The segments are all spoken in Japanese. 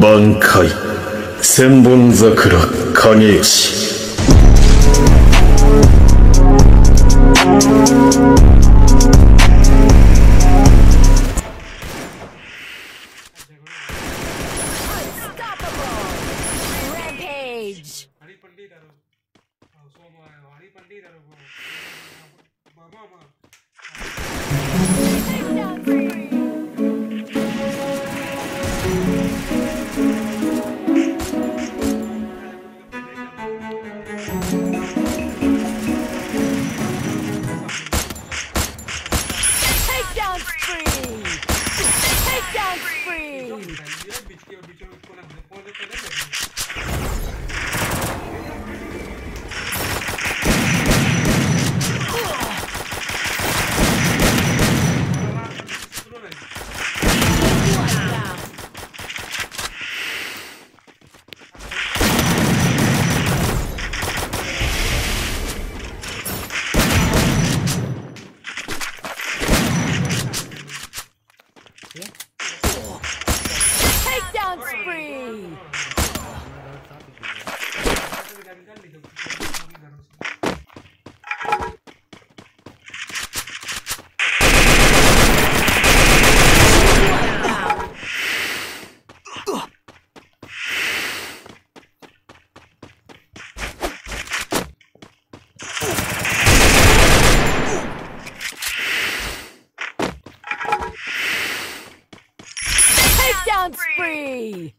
挽回。千本桜影吉 Free.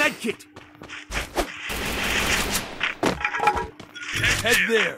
head kit. Head there.